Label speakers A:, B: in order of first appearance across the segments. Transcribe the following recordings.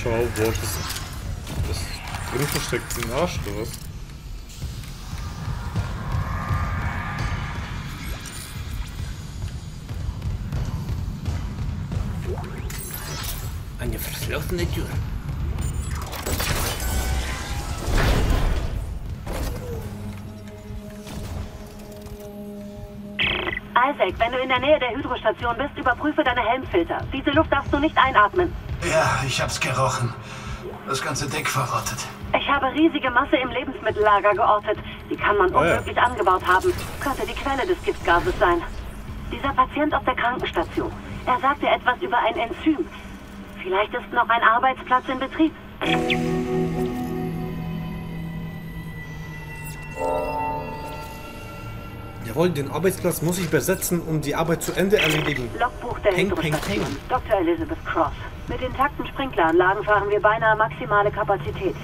A: Ciao, wo ist das? Das drin versteckt im Arsch, oder was?
B: Eine verschlossene Tür.
C: Isaac, wenn du in der Nähe der Hydrostation bist, überprüfe deine Helmfilter. Diese Luft darfst du nicht einatmen.
D: Ja, ich hab's gerochen. Das ganze Deck verrottet.
C: Ich habe riesige Masse im Lebensmittellager geortet. Die kann man
A: ja.
C: unmöglich angebaut haben. Könnte die Quelle des Giftgases sein. Dieser Patient auf der Krankenstation. Er sagte etwas über ein Enzym. Vielleicht ist noch ein Arbeitsplatz in Betrieb.
A: Jawohl, den Arbeitsplatz muss ich besetzen, um die Arbeit zu Ende erledigen.
C: Logbuch der
A: Peng, peng, peng.
C: Dr. Elizabeth Cross. Mit intakten Sprinkleranlagen fahren wir beinahe maximale Kapazität.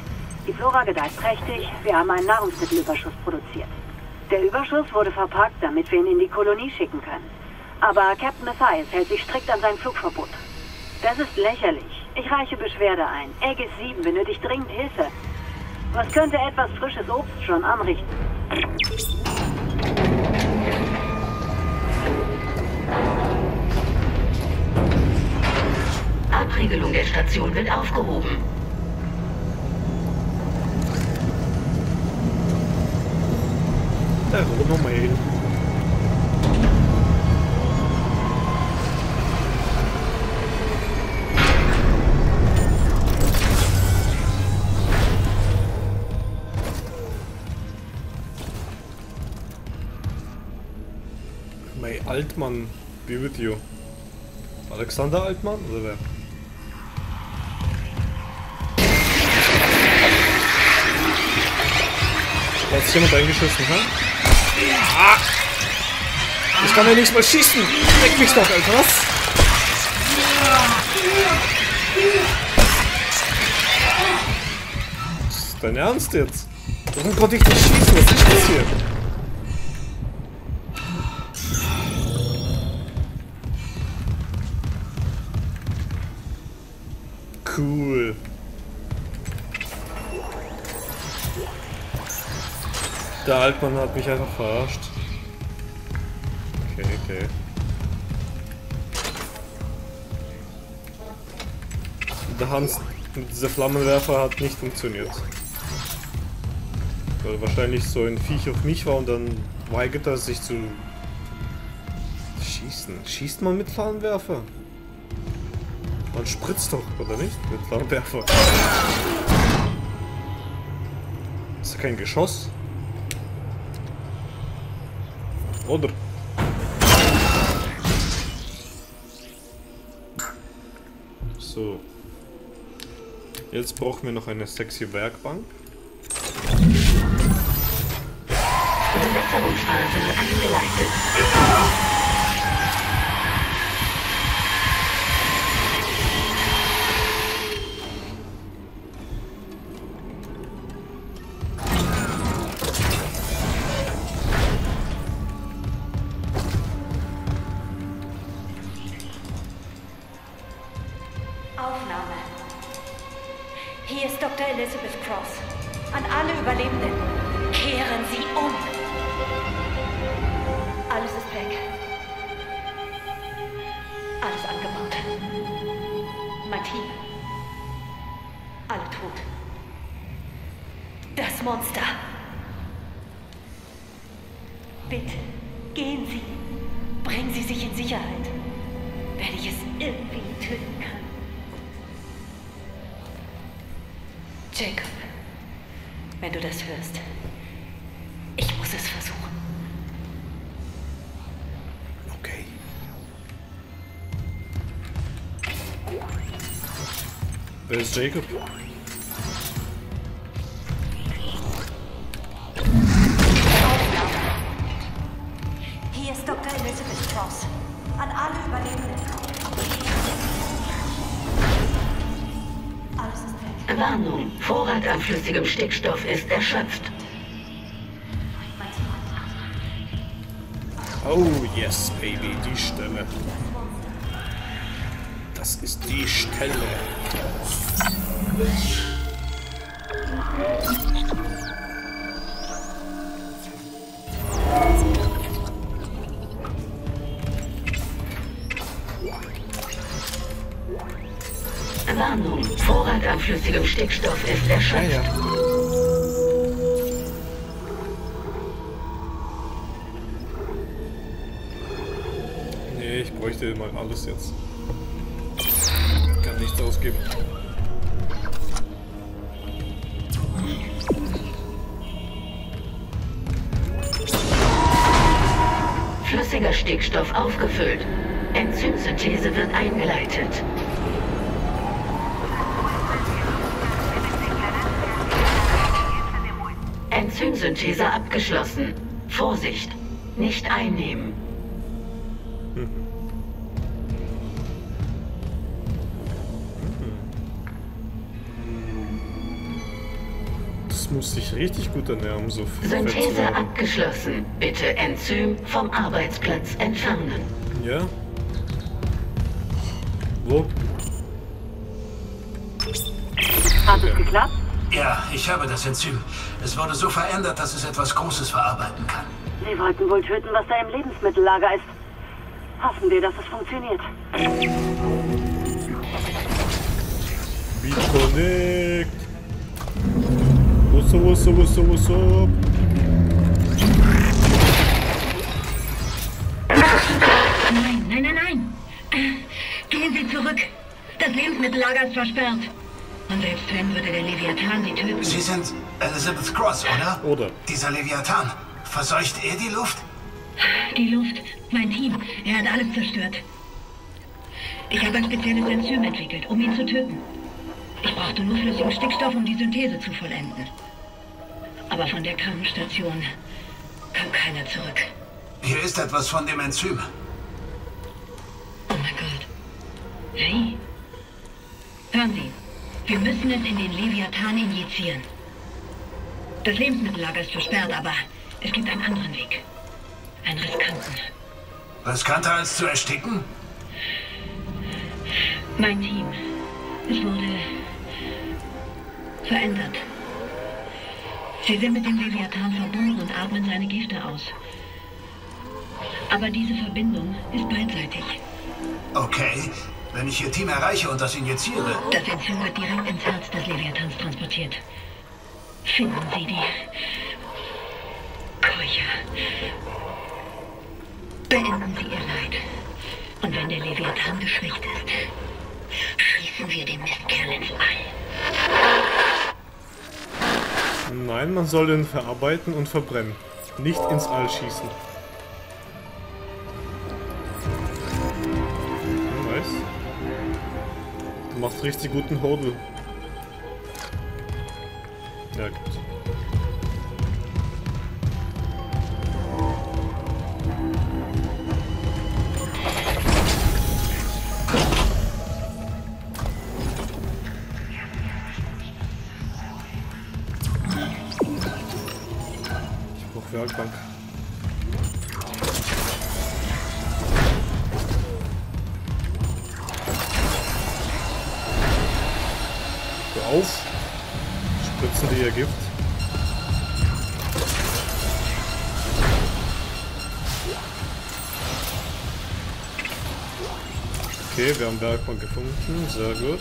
C: Die Flora gedeiht prächtig. Wir haben einen Nahrungsmittelüberschuss produziert. Der Überschuss wurde verpackt, damit wir ihn in die Kolonie schicken können. Aber Captain Mathias hält sich strikt an sein Flugverbot. Das ist lächerlich. Ich reiche Beschwerde ein. Aegis 7 benötigt dringend Hilfe. Was könnte etwas frisches Obst schon anrichten?
E: Station wird aufgehoben.
A: Der Ronomail. May Altmann be with you. Alexander Altmann oder wer? Da hat sich jemand eingeschossen, hä? Ah! Ich kann ja nicht mal schießen! Leck mich doch, Alter, was? Ist dein Ernst jetzt? Warum konnte ich nicht schießen? Was ist das hier? Cool. Der Altmann hat mich einfach verarscht. Okay, okay. Der Hans mit dieser Flammenwerfer hat nicht funktioniert. Weil wahrscheinlich so ein Viech auf mich war und dann weigert er sich zu schießen. Schießt man mit Flammenwerfer? Man spritzt doch, oder nicht? Mit Flammenwerfer. Ist ja kein Geschoss. Oder? So. Jetzt brauchen wir noch eine sexy Werkbank.
F: Bitte, gehen Sie. Bringen Sie sich in Sicherheit. Wenn ich es irgendwie töten kann. Jacob, wenn du das hörst, versuchen.
A: Okay. Wer ist Jacob?
E: Flüssigem Stickstoff ist erschöpft.
A: Oh yes, Baby, die Stelle. Das ist die Stelle.
E: Vorrat an flüssigem Stickstoff ist erschöpft.
A: ja. Nee, ich bräuchte mal alles jetzt. Kann nichts ausgeben.
E: Flüssiger Stickstoff aufgefüllt. Enzymsynthese wird eingeleitet. Enzymsynthese abgeschlossen. Vorsicht, nicht einnehmen.
A: Das muss sich richtig gut ernähren, so zu
E: Synthese abgeschlossen. Bitte Enzym vom Arbeitsplatz entfernen.
A: Ja? Wo?
C: Hat es geklappt?
D: Ja, ich habe das Enzym. Es wurde so verändert, dass es etwas Großes verarbeiten kann.
C: Sie wollten wohl töten, was da im Lebensmittellager ist. Hoffen wir, dass es funktioniert.
A: Reconnect! What's up, what's up, what's up, what's up?
B: Nein, nein, nein, nein. Gehen Sie zurück. Das Lebensmittellager ist versperrt. Und selbst wenn, würde der Leviathan Sie töten.
D: Sie sind Elizabeth Cross, oder?
A: Oder?
D: Dieser Leviathan. Verseucht er die Luft?
B: Die Luft, mein Team, er hat alles zerstört. Ich habe ein spezielles Enzym entwickelt, um ihn zu töten. Ich brauchte nur flüssigen Stickstoff, um die Synthese zu vollenden. Aber von der Krankenstation kam keiner zurück.
D: Hier ist etwas von dem Enzym.
B: Oh mein Gott. Wie? Wir müssen es in den Leviathan injizieren. Das Lebensmittellager ist versperrt, aber es gibt einen anderen Weg. Einen riskanten.
D: Riskanter als zu ersticken?
B: Mein Team. Es wurde verändert. Sie sind mit dem Leviathan verbunden und atmen seine Gifte aus. Aber diese Verbindung ist beidseitig.
D: Okay. Wenn ich Ihr Team erreiche und das injiziere,
B: Das Enzym wird direkt ins Herz des Leviathans transportiert. Finden Sie die Keuche. Beenden Sie Ihr Leid. Und wenn der Leviathan geschwächt ist, schießen wir den Mistkerl ins All.
A: Nein, man soll ihn verarbeiten und verbrennen. Nicht ins All schießen. Du machst richtig guten Hodel. Ja, gut. Ich brauch Werkbank. Die Gift. Okay, wir haben Werkbank gefunden. Sehr gut.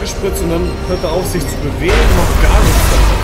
A: Angespritzt und dann hört er auf sich zu bewegen, macht gar nichts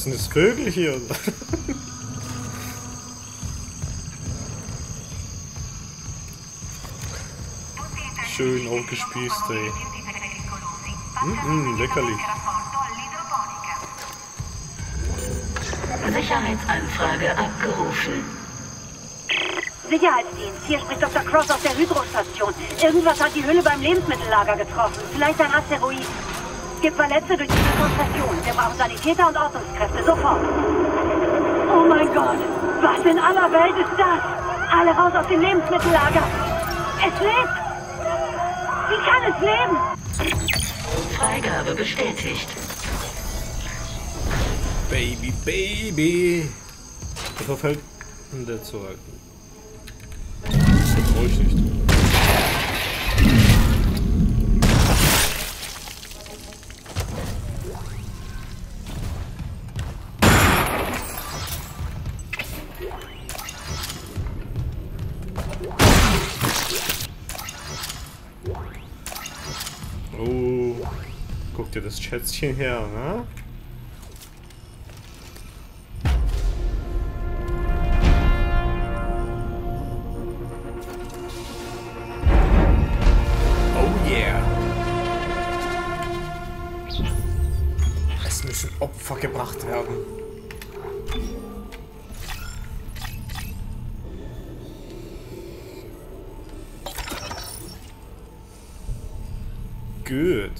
A: Was sind das Vögel hier? Schön aufgespießt, ey. Mm, leckerlich.
E: Sicherheitsanfrage abgerufen.
C: Sicherheitsdienst, hier spricht Dr. Cross aus der Hydrostation. Irgendwas hat die Hülle beim Lebensmittellager getroffen. Vielleicht ein Asteroid. Es gibt Verletzte durch die Konzentration. Wir brauchen Sanitäter und Ordnungskräfte. Sofort. Oh mein Gott. Was in aller Welt ist das? Alle raus aus dem Lebensmittellager. Es lebt. Wie kann es leben?
E: Freigabe bestätigt.
A: Baby, Baby. Der verfällt in Schätzchen her, ne? Oh yeah. Es müssen Opfer gebracht werden. Good.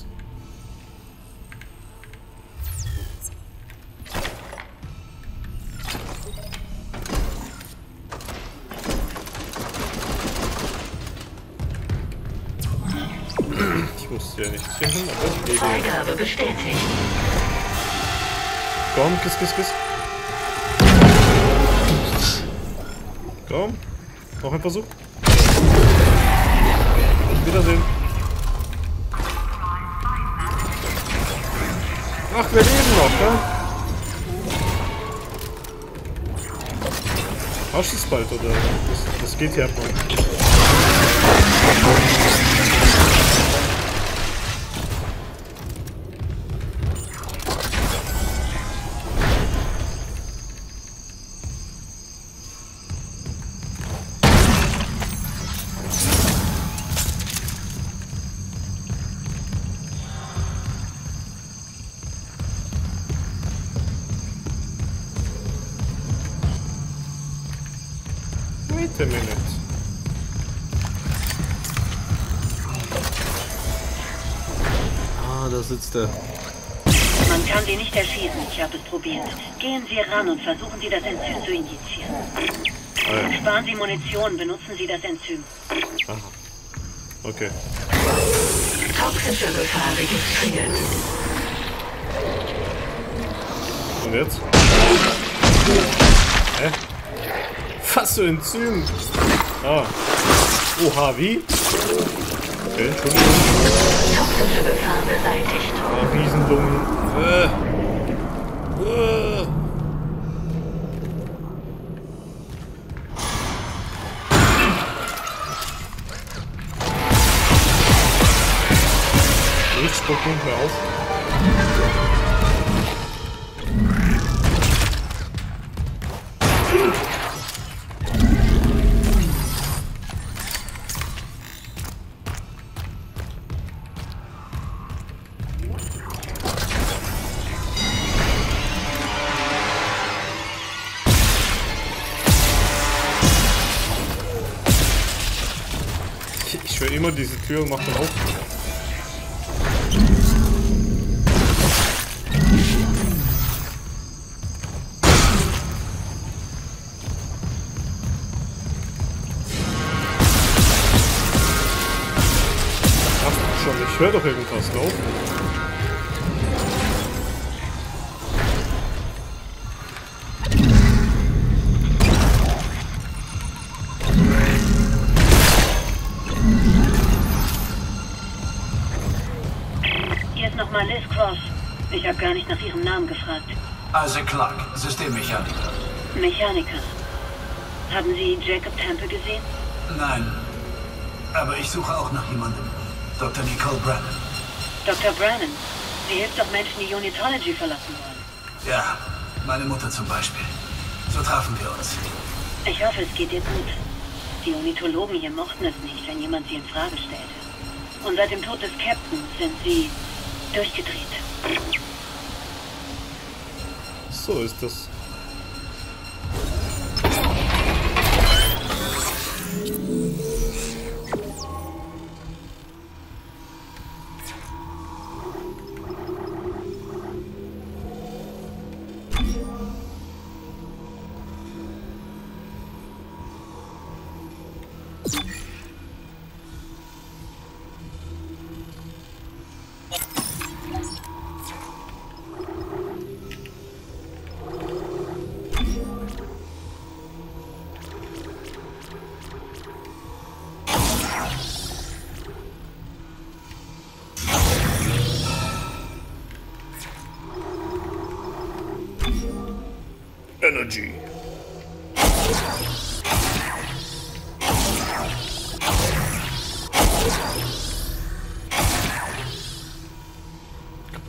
A: Komm, kiss, kiss, kiss. Komm. Noch ein Versuch. Wiedersehen. Ach, wir leben noch, ne? Arsch ist bald, oder? Das, das geht ja noch. Mir nicht. Ah, da sitzt er.
C: Man kann sie nicht erschießen. Ich habe es probiert. Gehen Sie ran und versuchen Sie, das Enzym zu injizieren.
A: Ah, ja.
C: Sparen Sie Munition, benutzen Sie das Enzym.
A: Aha. Okay.
E: Toxische Gefahr registriert.
A: Und jetzt? Hä? Was für Enzym? Ah. Oha, wie? Okay, Entschuldigung.
E: Toxische Gefahr beseitigt.
A: Ah, Riesenlungen. Äh. Äh. Lichtspucken, hör auf. Ich, ich schwöre immer diese Tür und mach dann auf. Ach schon, ich höre doch irgendwas drauf.
C: Gar nicht nach ihrem Namen gefragt.
D: Isaac Clark, Systemmechaniker.
C: Mechaniker. Haben Sie Jacob Temple gesehen?
D: Nein, aber ich suche auch nach jemandem. Dr. Nicole Brennan.
C: Dr. Brannon. Sie hilft doch Menschen, die Unitology verlassen wollen.
D: Ja, meine Mutter zum Beispiel. So trafen wir uns.
C: Ich hoffe, es geht dir gut. Die Unitologen hier mochten es nicht, wenn jemand sie in Frage stellte. Und seit dem Tod des Captains sind sie durchgedreht.
A: So ist das.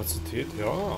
A: Kapazität, ja.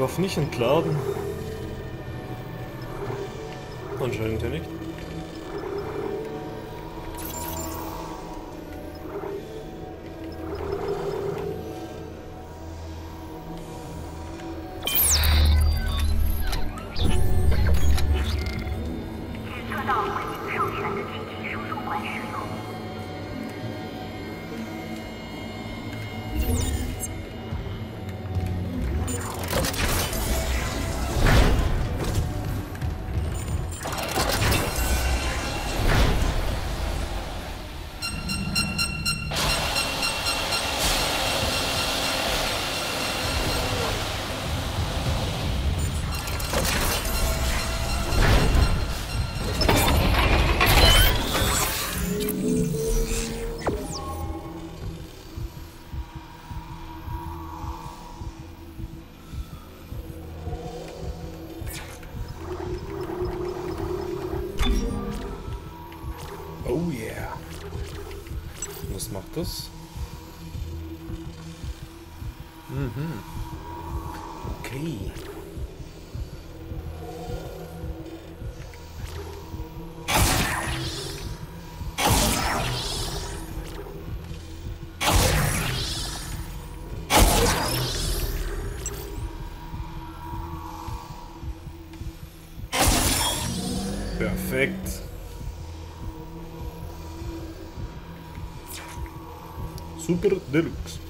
A: Waffe nicht entladen? Anscheinend ja nicht. Oh Macht das? Mhm. Okay. Super Deluxe.